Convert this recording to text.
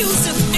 abusive.